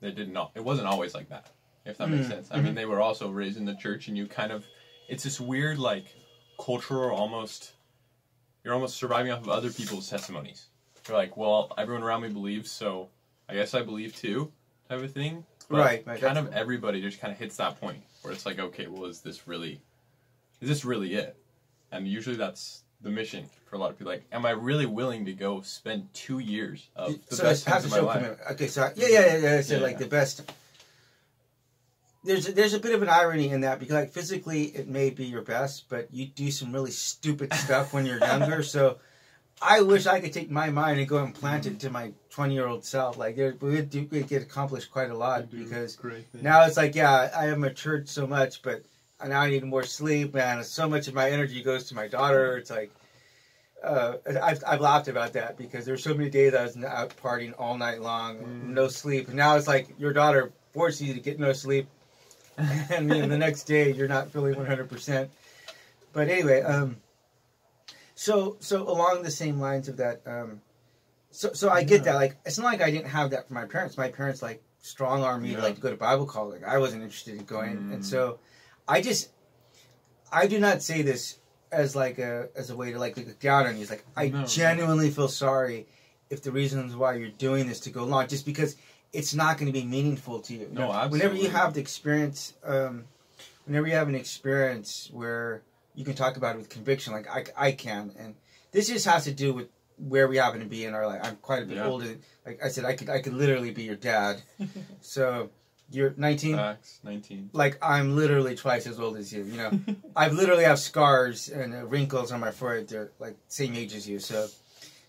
they did not. It wasn't always like that, if that makes Mm, sense. I mean, they were also raised in the church, and you kind of, it's this weird, like, cultural almost, you're almost surviving off of other people's testimonies. You're like, well, everyone around me believes, so I guess I believe too, type of thing. But Right, right, Kind of everybody just kind of hits that point where it's like, okay, well, is this really, is this really it? And usually that's the mission for a lot of people. Like, am I really willing to go spend two years of the so best it's has to of my show life? commitment. Okay, so yeah, yeah, yeah, yeah. So Yeah, like yeah. the best. There's there's a bit of an irony in that because like physically it may be your best, but you do some really stupid stuff when you're younger. so I wish I could take my mind and go and plant it to my 20 year old self. Like there, we would do, we'd get accomplished quite a lot because great now it's like yeah, I have matured so much, but now I need more sleep. Man, so much of my energy goes to my daughter. It's like uh, I've, I've laughed about that because there's so many days I was out partying all night long, Mm. no sleep. And now it's like your daughter forces you to get no sleep, and then the next day you're not feeling 100. percent But anyway, um, so so along the same lines of that, um, so so I get Yeah. that. Like it's not like I didn't have that from my parents. My parents like strong arm me Yeah. to like to go to Bible college. Like I wasn't interested in going, Mm. and so I just I do not say this as like a as a way to like look down on you. It's like I No. genuinely feel sorry if the reasons why you're doing this to go along just because it's not going to be meaningful to you. No, absolutely. Whenever you have the experience, um, whenever you have an experience where you can talk about it with conviction, like I, I can, and this just has to do with where we happen to be in our life. I'm quite a bit Yeah. older. Like I said, I could I could literally be your dad. so you're 19 Max, 19. like I'm literally twice as old as you. You know, I literally have scars and uh, wrinkles on my forehead. They're like same age as you. So,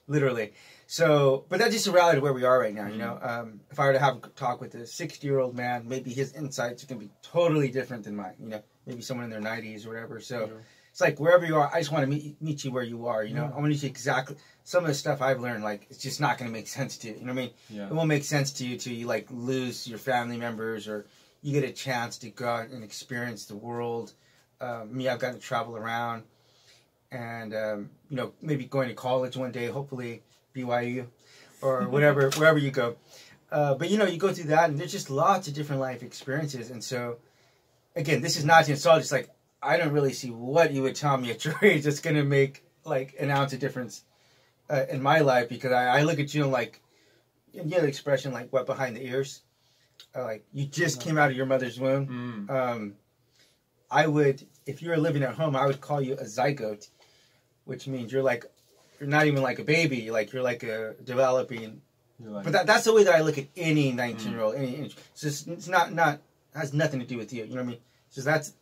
literally. So, but that's just a reality of where we are right now. You know, um, if I were to have a talk with a 60 year old man, maybe his insights are going to be totally different than mine. You know, maybe someone in their 90s or whatever. So. It's like wherever you are, I just want to meet meet you where you are. You know, Yeah. I want to see exactly some of the stuff I've learned. Like it's just not going to make sense to you. You know what I mean? Yeah. it won't make sense to you till you like lose your family members or you get a chance to go out and experience the world. Um, me, I've gotten to travel around, and um, you know maybe going to college one day, hopefully BYU or whatever wherever you go. Uh, but you know you go through that, and there's just lots of different life experiences, and so again, this is not to insult. It's like I don't really see what you would tell me at your age that's going to make like an ounce of difference uh, in my life because I, I look at you and like you know the expression like what behind the ears? Uh, like you just came out of your mother's womb. Mm. um, i would if you were living at home i would call you a zygote which means you're like you're not even like a baby like you're like a developing like, but that, that's the way that i look at any 19 year old any, any it's just it's not not has nothing to do with you you know what i mean? So that's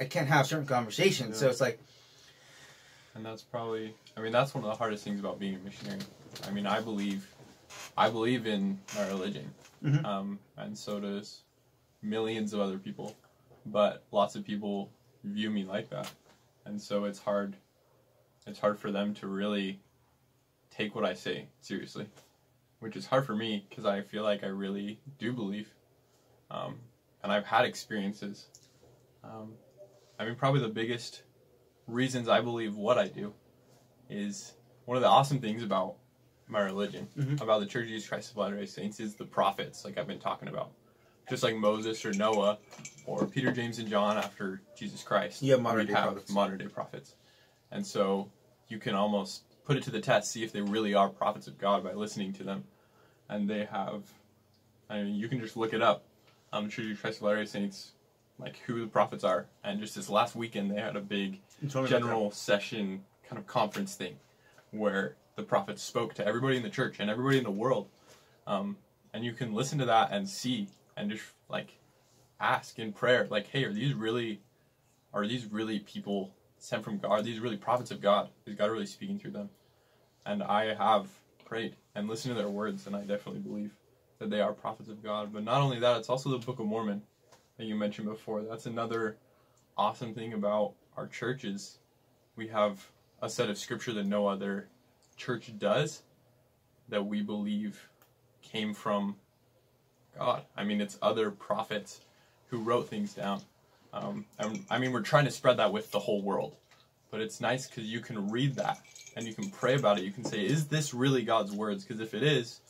i can't have certain conversations so it's like And that's probably, I mean, that's one of the hardest things about being a missionary. I mean, I believe, I believe in my religion, Mhm. um, and so does millions of other people. But lots of people view me like that, and so it's hard. It's hard for them to really take what I say seriously. which is hard for me because I feel like I really do believe, um, and I've had experiences. Um, I mean, probably the biggest reasons I believe what I do is one of the awesome things about my religion, Mhm. about the Church of Jesus Christ of Latter-day Saints, is the prophets, like I've been talking about, just like Moses or Noah, or Peter, James, and John after Jesus Christ. Yeah, modern day prophets. modern day prophets, and so you can almost put it to the test, see if they really are prophets of God by listening to them, and they have. I mean, you can just look it up. Um, Church of Jesus Christ of Latter-day Saints, like who the prophets are, and just this last weekend they had a big You told me about general session kind of conference thing where the prophets spoke to everybody in the church and everybody in the world. Um, and you can listen to that and see and just like ask in prayer like hey are these really are these really people sent from god? Are these really prophets of god? Is god really speaking through them? And i have prayed and listened to their words and i definitely believe that they are prophets of god. But not only that it's also the book of mormon that you mentioned before that's another awesome thing about our churches we have a set of scripture that no other church does that we believe came from God. I mean, it's other prophets who wrote things down. Um, and I mean, we're trying to spread that with the whole world. But it's nice because you can read that and you can pray about it. You can say, "Is this really God's words?" Because if it is,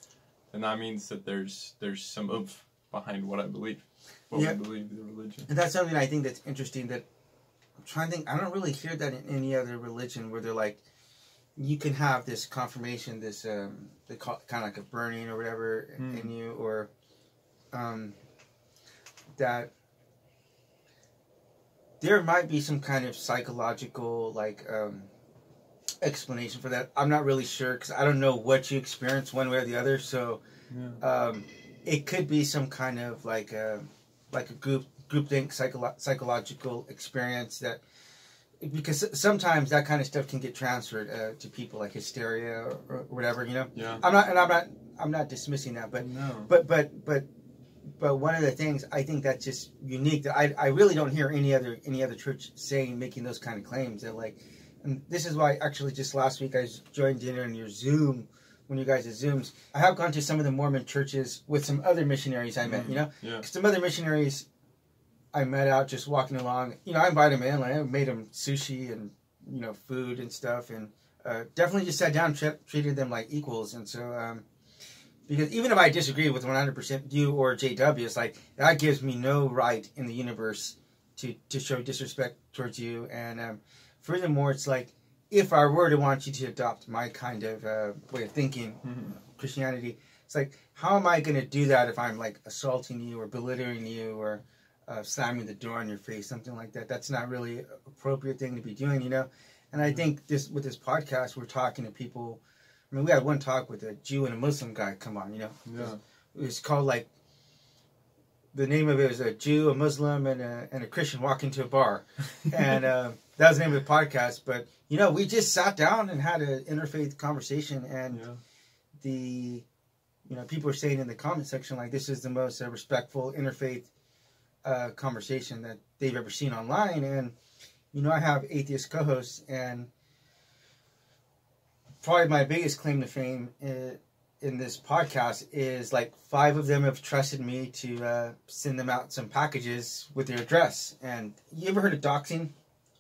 then that means that there's there's some oomph behind what I believe, what Yeah. we believe the religion. And that's something I think that's interesting. That I'm trying to think. I don't really hear that in any other religion where they're like, you can have this confirmation, this um, they call it kind of like a burning or whatever Hmm. in you, or um, that there might be some kind of psychological like um, explanation for that. I'm not really sure because I don't know what you experience one way or the other. So Yeah. um, it could be some kind of like a like a group groupthink psycholo- psychological experience that because sometimes that kind of stuff can get transferred uh, to people like hysteria or, or whatever you know Yeah. i'm not and i'm not i'm not dismissing that but no. but but but but one of the things i think that's just unique that i, I really don't hear any other any other church saying making those kind of claims that like and this is why actually just last week i joined in on your zoom when you guys zooms i have gone to some of the mormon churches with some other missionaries i met you know Yeah. some other missionaries I met out just walking along. You know, I invited them in. Like, I made them sushi and you know food and stuff, and uh, definitely just sat down, tre- treated them like equals. And so, um, because even if I disagree with 100% you or JW, it's like that gives me no right in the universe to to show disrespect towards you. And um, furthermore, it's like if I were to want you to adopt my kind of uh, way of thinking, Mhm. Christianity. It's like, how am I going to do that if I'm like assaulting you or belittling you or uh, slamming the door in your face, something like that? That's not really an appropriate thing to be doing, you know. And I think this with this podcast, we're talking to people. I mean, we had one talk with a Jew and a Muslim guy come on, you know. Yeah. It was called like the name of it was a Jew, a Muslim, and a and a Christian walk into a bar, and uh, that was the name of the podcast. But you know, we just sat down and had an interfaith conversation, and Yeah. the you know people are saying in the comment section like this is the most uh, respectful interfaith uh, conversation that they've ever seen online and you know i have atheist co-hosts and probably my biggest claim to fame in, in this podcast is like five of them have trusted me to uh, send them out some packages with their address and you ever heard of doxing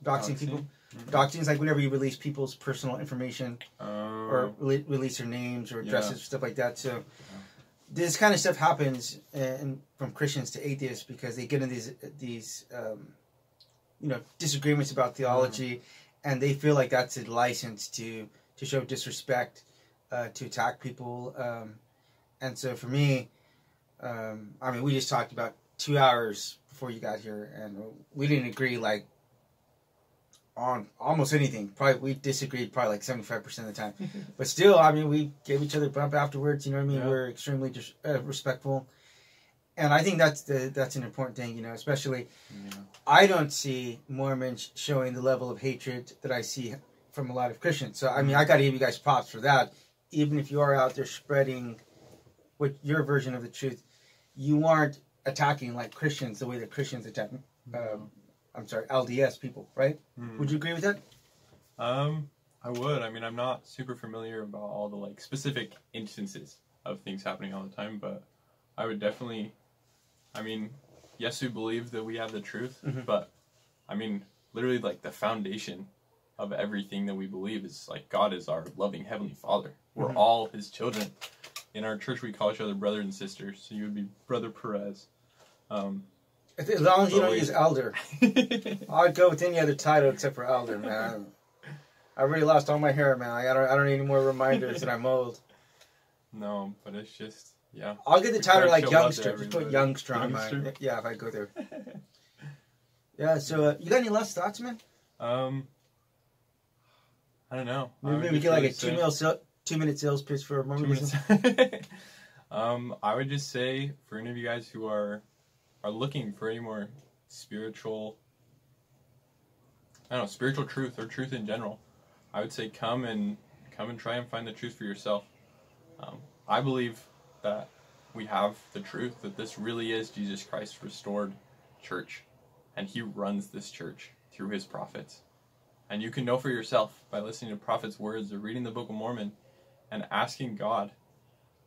doxing, Doxing? people Mhm. doxing is like whenever you release people's personal information Oh. or rele- release their names or Yeah. addresses, stuff like that. So this kind of stuff happens in, from Christians to atheists because they get in these these um, you know disagreements about theology, and they feel like that's a license to to show disrespect, uh, to attack people. Um, and so for me, um, I mean, we just talked about two hours before you got here, and we didn't agree like on almost anything. Probably we disagreed probably like seventy five percent of the time. But still, I mean, we gave each other a bump afterwards. You know what I mean? Yeah. We're extremely dis- uh, respectful, and I think that's the that's an important thing. You know, especially Yeah. I don't see Mormons showing the level of hatred that I see from a lot of Christians. So I mean, I got to give you guys props for that. Even if you are out there spreading what your version of the truth, you aren't attacking like Christians the way that Christians attack. Um, I'm sorry, LDS people, right? Mhm. Would you agree with that? Um, I would. I mean, I'm not super familiar about all the like specific instances of things happening all the time, but I would definitely, I mean, yes, we believe that we have the truth, Mhm. but I mean, literally, like the foundation of everything that we believe is like God is our loving heavenly Father. We're Mhm. all His children. In our church, we call each other brothers and sisters. So you would be Brother Perez. Um, As long as you don't use elder, I'd go with any other title except for elder, man. I already lost all my hair, man. I don't, I don't need any more reminders that I'm old. no, but it's just yeah. I'll get the We title like show love to youngster. Just put youngster on mine. Yeah, if I go there. Yeah. So uh, you got any last thoughts, man? Um, I don't know. Maybe we get like really a two sal- two minute sales pitch for Mormonism. minutes. um, I would just say for any of you guys who are are looking for any more spiritual, I don't know, spiritual truth or truth in general, I would say come and come and try and find the truth for yourself. Um, I believe that we have the truth that this really is Jesus Christ restored church, and He runs this church through His prophets. And you can know for yourself by listening to prophets' words or reading the Book of Mormon and asking God,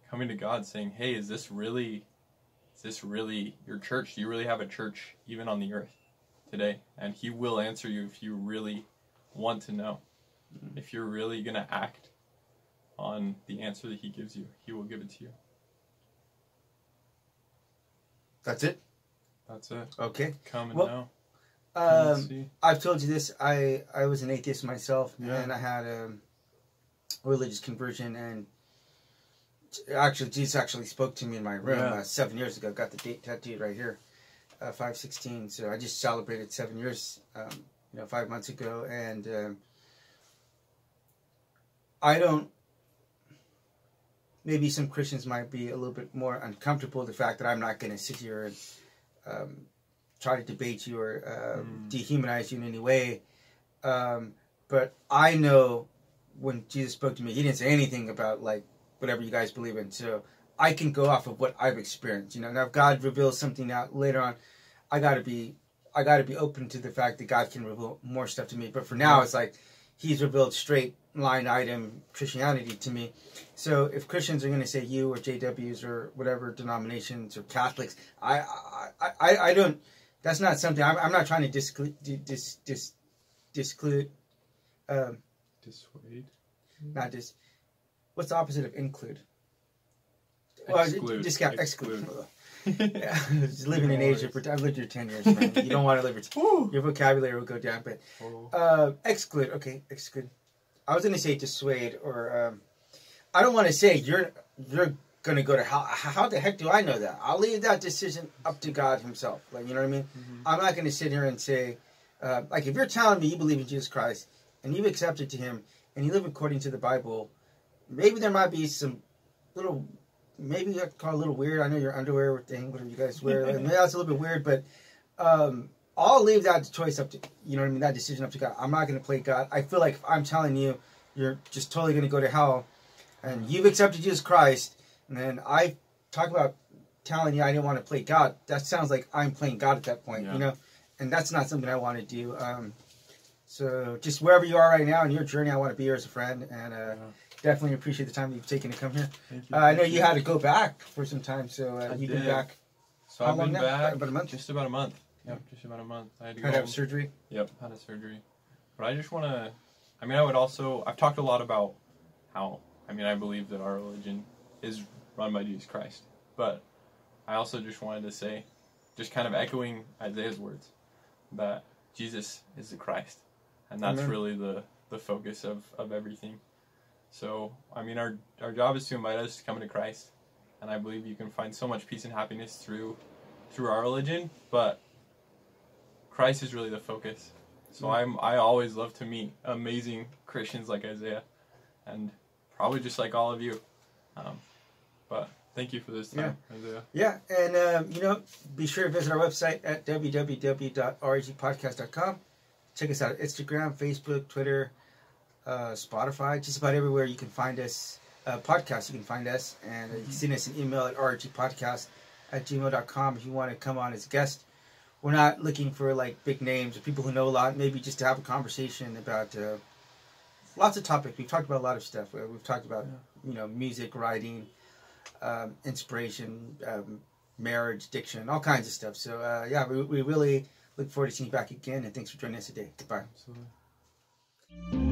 coming to God saying, Hey, is this really is this really your church? Do you really have a church even on the earth today? And he will answer you if you really want to know. If you're really gonna act on the answer that he gives you, he will give it to you. That's it. That's it. Okay. Come and Well, know. Um. I've told you this. I I was an atheist myself, Yeah. and I had a religious conversion. And actually, Jesus actually spoke to me in my room Yeah. uh, seven years ago. Got the date tattooed right here, uh, five sixteen. So I just celebrated seven years, um, you know, five months ago, and um, I don't. Maybe some Christians might be a little bit more uncomfortable with the fact that I'm not going to sit here and um, try to debate you or uh, Mm. dehumanize you in any way. Um, but I know when Jesus spoke to me, he didn't say anything about like whatever you guys believe in. So I can go off of what I've experienced. You know, now if God reveals something out later on, I got to be, I got to be open to the fact that God can reveal more stuff to me. But for now, it's like He's revealed straight line item Christianity to me. So if Christians are going to say you or JWs or whatever denominations or Catholics, I I, I, I don't. That's not something I'm, I'm not trying to disclude dis, dis, disclude. Um, Dissuade. not dis. What's the opposite of include? Well, Exclude. discount exclude. Exclude. yeah, just living in Asia for I've lived here ten years. Man. You don't want to live here. Woo. Your vocabulary will go down, but Oh. uh, exclude. Okay, exclude. I was going to say dissuade, or um, I don't want to say you're you're going to go to hell. How the heck do I know that? I'll leave that decision up to God Himself. Like you know what I mean? Mhm. I'm not going to sit here and say, uh, like, if you're telling me you believe in Jesus Christ and you've accepted to Him and you live according to the Bible, maybe there might be some little, maybe you call it a little weird. I know your underwear thing, whatever you guys wear, maybe that's a little bit weird, but um, I'll leave that choice up to, you know what I mean, that decision up to God. I'm not going to play God. I feel like if I'm telling you, you're just totally going to go to hell, and you've accepted Jesus Christ, and then I talk about telling you I didn't want to play God, that sounds like I'm playing God at that point, Yeah. you know? And that's not something I want to do. Um, so just wherever you are right now in your journey, I want to be here as a friend, and uh, Yeah. Definitely appreciate the time you've taken to come here. Uh, I know you had to go back for some time, so uh, you've been back. So How I've long been now? back About a month? Just about a month. Yep, just about a month. I had to go. Had to have surgery. Yep, had a surgery. But I just want to. I mean, I would also. I've talked a lot about how. I mean, I believe that our religion is run by Jesus Christ. But I also just wanted to say, just kind of echoing Isaiah's words, that Jesus is the Christ, and that's Amen. really the the focus of of everything. So I mean, our our job is to invite us to come into Christ, and I believe you can find so much peace and happiness through through our religion, but Christ is really the focus. So I'm I always love to meet amazing Christians like Isaiah, and probably just like all of you. Um, but thank you for this time, Isaiah. Yeah, and um, you know, be sure to visit our website at www.rhepodcast.com. Check us out at Instagram, Facebook, Twitter, uh, Spotify, just about everywhere you can find us. Uh, podcast, you can find us, and you can send us an email at rhepodcast at gmail.com if you want to come on as a guest. We're not looking for like big names or people who know a lot, maybe just to have a conversation about uh, lots of topics. We've talked about a lot of stuff. We've talked about, you know, music, writing, um, inspiration, um, marriage, diction, all kinds of stuff. So uh, yeah, we, we really look forward to seeing you back again, and thanks for joining us today. Goodbye. Absolutely.